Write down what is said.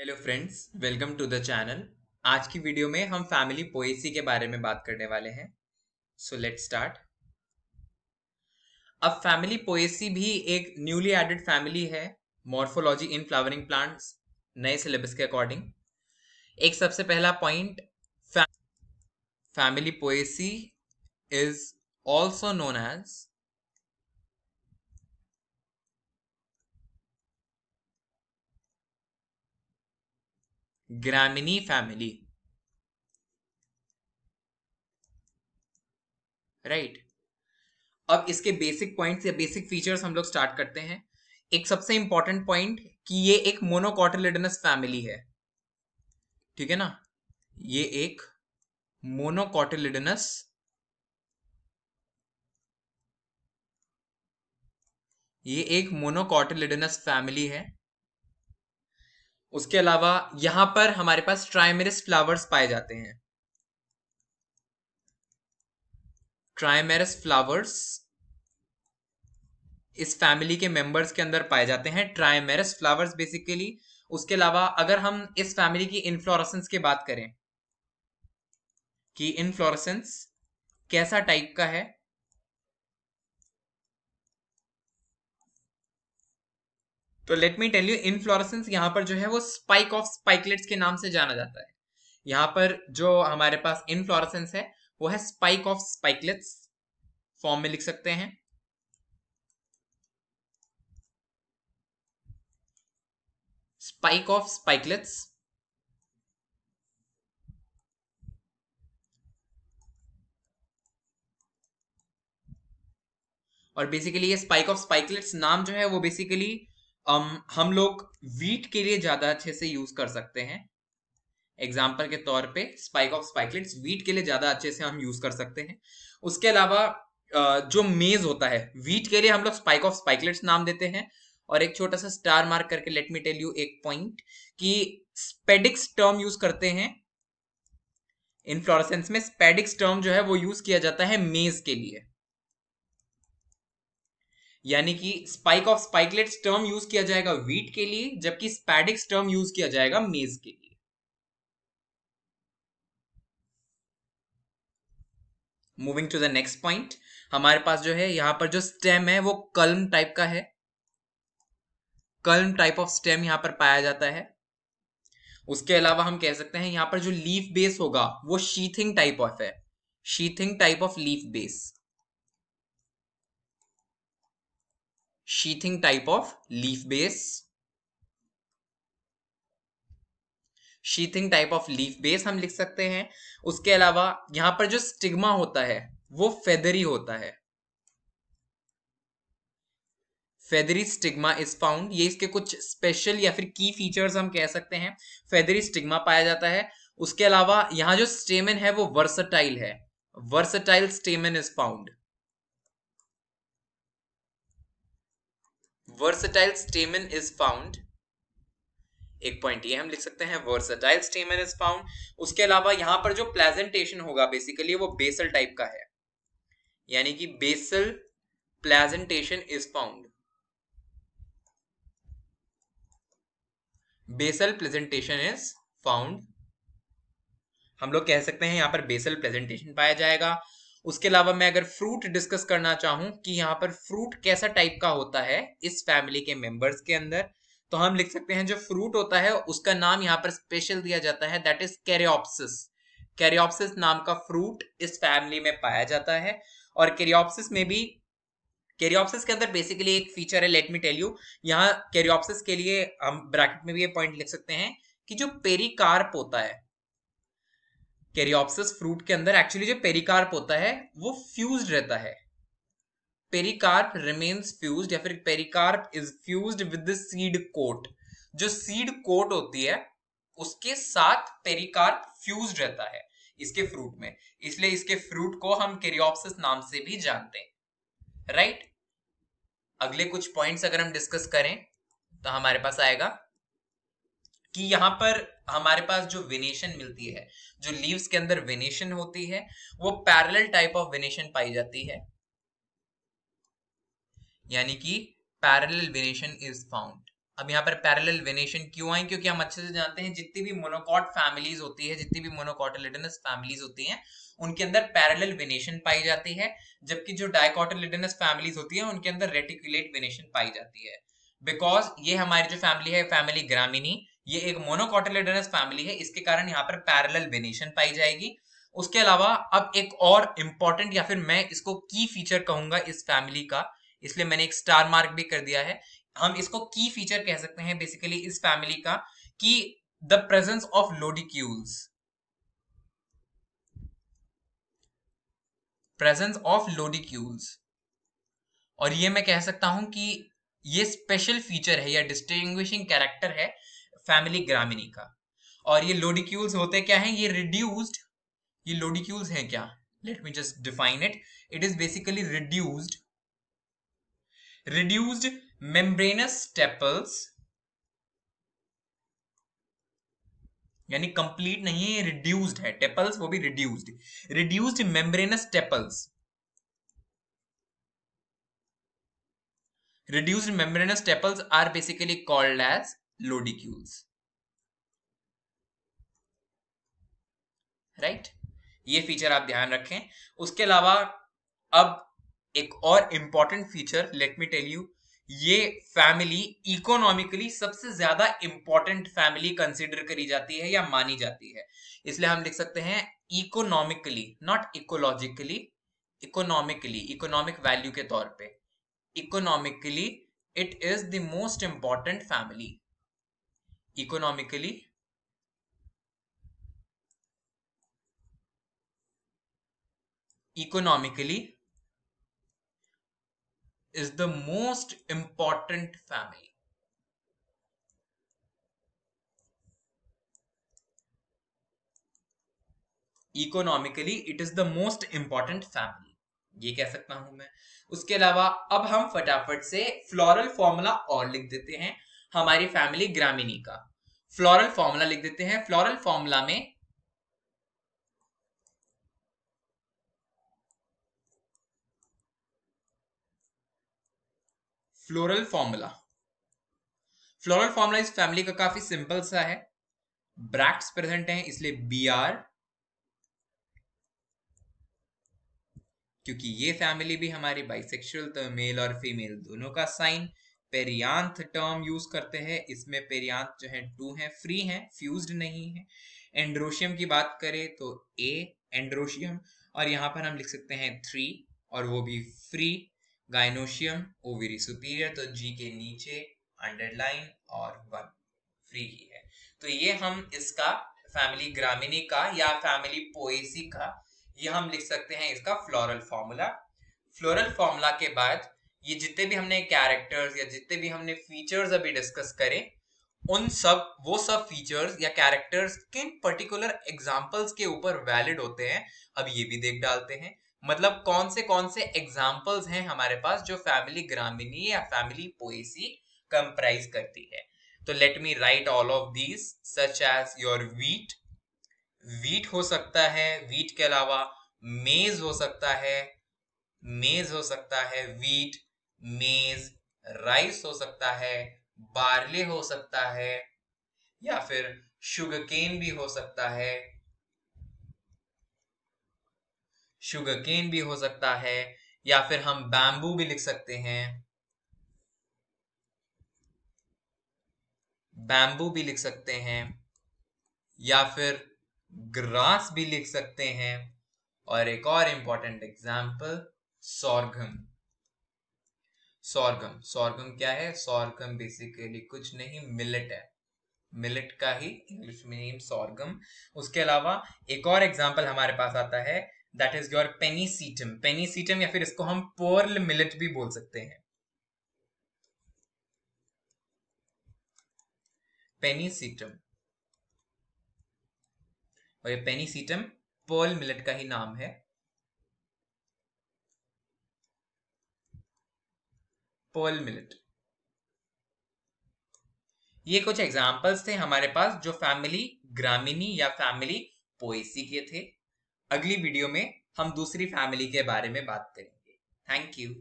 Hello friends welcome to the channel आज की video में हम फैमिली पोएसी के बारे में बात करने वाले हैं। सो लेट स्टार्ट अब फैमिली पोएसी भी एक न्यूली एडेड फैमिली है। मॉर्फोलॉजी इन फ्लावरिंग प्लांट्स नए सिलेबस के अकॉर्डिंग एक सबसे पहला point family poaceae is also known as gramineae family right अब इसके बेसिक पॉइंट्स या बेसिक फीचर्स हम लोग स्टार्ट करते हैं। एक सबसे इंपॉर्टेंट पॉइंट कि ये एक मोनोकॉटिलिडनस फैमिली है। ठीक है ना? ये एक मोनोकॉटिलिडनस ये एक मोनोकॉटिलिडनस फैमिली है। उसके अलावा यहाँ पर हमारे पास ट्राइमेरिस फ्लावर्स पाए जाते हैं। ट्राइमेरिस फ्लावर्स इस फैमिली के मेंबर्स के अंदर पाए जाते हैं। ट्राइमेरिस फ्लावर्स बेसिकली उसके अलावा अगर हम इस फैमिली की इनफ्लोरेसेंस की बात करें कि इनफ्लोरेसेंस कैसा टाइप का है तो let me tell you inflorescence यहाँ पर जो है वो स्पाइक ऑफ़ स्पाइकलेट्स के नाम से जाना जाता है। यहाँ पर जो हमारे पास इनफ्लोरेसेंस है, वो है स्पाइक ऑफ़ स्पाइकलेट्स फॉर्म में लिख सकते हैं। स्पाइक ऑफ़ स्पाइकलेट्स और बेसिकली ये स्पाइक ऑफ़ स्पाइकलेट्स नाम जो है वो बेसिकली um, हम लोग वीट के लिए ज़्यादा अच्छे से यूज़ कर सकते हैं। एग्ज़ाम्पल के तौर पे स्पाइक ऑफ़ स्पाइकलेट्स वीट के लिए ज़्यादा अच्छे से हम यूज़ कर सकते हैं। उसके अलावा जो मेज होता है वीट के लिए हम लोग स्पाइक ऑफ़ स्पाइकलेट्स नाम देते हैं। और एक छोटा सा स्टार मार्क करके लेट मी टेल यू एक पॉइंट कि स्पेडिक्स टर्म यूज़ करते हैं। इनफ्लोरेसेंस में स्पेडिक्स टर्म जो है वो यूज़ किया जाता है मेज के लिए। यानी कि spike of spikelets term use किया जाएगा वीट के लिए, जबकि स्पैडिक्स टर्म यूज़ किया जाएगा मेज के लिए। Moving to the next point हमारे पास जो है, यहाँ पर जो स्टेम है, वो कलम टाइप का है। कलम टाइप ऑफ़ स्टेम यहाँ पर पाया जाता है। उसके अलावा हम कह सकते हैं, यहाँ पर जो लीफ बेस होगा, वो शीथिंग टाइप ऑफ़ है। Sheathing type of leaf base sheathing type of leaf base. Sheathing type of leaf base हम लिख सकते हैं। उसके अलावा यहाँ पर जो स्टिग्मा होता है, वो फेदरी होता है। फेदरी स्टिग्मा इज़ फाउंड ये इसके कुछ स्पेशल या फिर की फीचर्स हम कह सकते हैं। फेदरी स्टिग्मा पाया जाता है। उसके अलावा यहाँ जो स्टेमन है, वो वर्सटाइल है। Versatile stamen is found versatile stamen is found एक पॉइंट ये हम लिख सकते हैं वर्सटाइल स्टेमन इज़ फाउंड उसके अलावा यहाँ पर जो प्लेजेंटेशन होगा बेसिकली वो बेसल टाइप का है। यानी कि basal placentation is found basal placentation is found हम लोग कह सकते हैं यहाँ पर बेसल प्रेजेंटेशन पाया जाएगा। उसके अलावा मैं अगर फ्रूट डिस्कस करना चाहूँ कि यहाँ पर फ्रूट कैसा टाइप का होता है इस फैमिली के मेंबर्स के अंदर तो हम लिख सकते हैं जो फ्रूट होता है, उसका नाम यहाँ पर स्पेशल दिया जाता है दैट इज़ कैरियोप्सिस कैरियोप्सिस नाम का फ्रूट इस फैमिली में पाया जाता है और कैरियोप्सिस में भी कैरियोप्सिस के अंदर बेसिकली एक फीचर है लेट मी टेल यू यहाँ कैरियोप्सिस के लिए हम ब्रैकेट में भी ये पॉइंट लिख सकते हैं कि जो पेरिकार्प होता है कैरियोप्सिस फ्रूट के अंदर एक्चुअली जो पेरिकार्प होता है, वो फ्यूज रहता है। पेरिकार्प रिमेन्स फ्यूज या फिर pericarp is fused with the seed coat जो सीड कोट होती है, उसके साथ पेरिकार्प फ्यूज रहता है इसके फ्रूट में। इसलिए इसके फ्रूट को हम कैरियोप्सिस नाम से भी जानते हैं। Right right? अगले कुछ पॉइंट्स अगर हम डिस्कस करें तो हमारे पास आएगा कि यहाँ पर हमारे पास जो वेनेशन मिलती है, जो लीव्स के अंदर वेनेशन होती है, वो पैरेलल टाइप ऑफ़ वेनेशन पाई जाती है। यानी कि पैरेलल वेनेशन इज़ फाउंड अब यहाँ पर पैरेलल वेनेशन क्यों आई क्योंकि हम अच्छे से जानते हैं, जितनी भी मोनोकॉट फैमिलीज़ होती है, जितनी भी मोनोकॉटिलिडनस फैमिलीज़ होती हैं, उनके अंदर पैरेलल वेनेशन पाई जाती है, जबकि जो डायकॉटिलिडनस फैमिलीज़ होती है, उनके अंदर रेटिकुलेट वेनेशन पाई जाती है। बिकॉज़ ये हमारी जो फैमिली है फैमिली ग्रामीनी ये एक मोनोकॉटिलिडनस फैमिली है, इसके कारण यहाँ पर पैरेलल वेनेशन पाई जाएगी। उसके अलावा अब एक और इंपॉर्टेंट या फिर मैं इसको की फीचर कहूँगा इस फैमिली का, इसलिए मैंने एक स्टार मार्क भी कर दिया है। हम इसको की फीचर कह सकते हैं बेसिकली इस फैमिली का कि the presence of lodicules presence of lodicules और ये मैं कह सकता हूँ कि ये स्पेशल फीचर है या डिस्टिंग्विशिंग कैरेक्टर है फैमिली ग्रामिनी का। और ये लोडिक्यूल्स होते क्या हैं? ये रिड्यूस्ड ये लोडिक्यूल्स हैं क्या? Let me just define it it is basically reduced reduced membranous staples यानी कंप्लीट नहीं है रिड्यूस्ड है। टेपल्स वो भी reduced reduced membranous tepals reduced membranous staples are basically called as lodicules right? ये फीचर आप ध्यान रखें। उसके अलावा, अब एक और important feature let me tell you ये फैमिली इकोनॉमिकली सबसे ज़्यादा इंपॉर्टेंट फैमिली कंसिडर करी जाती है या मानी जाती है। इसलिए हम लिख सकते हैं economically not ecologically economically economic value के तौर पे। Economically it is the most important family economically economically is the most important family. Economically it is the most important family ये कह सकता हूँ मैं। उसके अलावा, अब हम फटाफट से फ्लोरल फॉर्मूला और लिख देते हैं। हमारी फैमिली ग्रामीणी का। फ्लोरल फॉर्मूला लिख देते हैं। फ्लोरल फॉर्मूला में फ्लोरल फॉर्मूला। फ्लोरल फॉर्मूला इस फैमिली का काफ़ी सिंपल सा है। ब्रैक्ट्स प्रेजेंट हैं, इसलिए बी आर क्योंकि ये फैमिली भी हमारी बाइसेक्सुअल तो मेल और फीमेल दोनों का साइन पेरियांथ टर्म यूज़ करते हैं। इसमें पेरियांथ जो है टू है फ्री है फ्यूज्ड नहीं है। एंड्रोशियम की बात करें तो ए एंड्रोशियम और यहाँ पर हम लिख सकते हैं थ्री और वो भी फ्री गाइनोशियम ओवेरी सुपीरियर तो जी के नीचे अंडरलाइन और वन फ्री ही है। तो ये हम इसका फैमिली ग्रामिनी का या फैमिली पोएसी का, ये हम लिख सकते हैं इसका फ्लोरल फॉर्मूला फ्लोरल फॉर्मूला के बाद ये जितने भी हमने कैरेक्टर्स या जितने भी हमने फीचर्स अभी डिस्कस करे, उन सब, वो सब फीचर्स या कैरेक्टर्स किन पर्टिकुलर एग्जांपल्स के ऊपर वैलिड होते हैं, अब ये भी देख डालते हैं। मतलब कौन से कौन से एग्जाम्पल्स हैं हमारे पास जो फैमिली ग्रामीणी या फैमिली पोएसी कंप्राइज करती है? तो let me write all of these such as your wheat wheat हो सकता है वीट के अलावा मेज हो सकता है मेज हो सकता है वीट मेज राइस हो सकता है बार्ले हो सकता है, या फिर शुगरकेन भी हो सकता है। शुगर केन भी हो सकता है, या फिर हम बैम्बू भी लिख सकते हैं। बैम्बू भी लिख सकते हैं, या फिर ग्रास भी लिख सकते हैं। और एक और important example sorghum sorghum. Sorghum क्या है? सॉर्गम बेसिकली कुछ नहीं मिलेट है। मिलेट का ही इंग्लिश में नेम सॉर्गम। उसके अलावा एक और एग्ज़ाम्पल हमारे पास आता है that is your pennisetum pennisetum या फिर इसको हम पर्ल मिलेट भी बोल सकते हैं। पेनीसीटम और ये पेनीसीटम पर्ल मिलेट का ही नाम है। पर्ल मिलेट ये कुछ एग्जाम्पल्स थे हमारे पास जो फैमिली ग्रामीणी या फैमिली पोएसी के थे। अगली वीडियो में हम दूसरी फैमिली के बारे में बात करेंगे। Thank you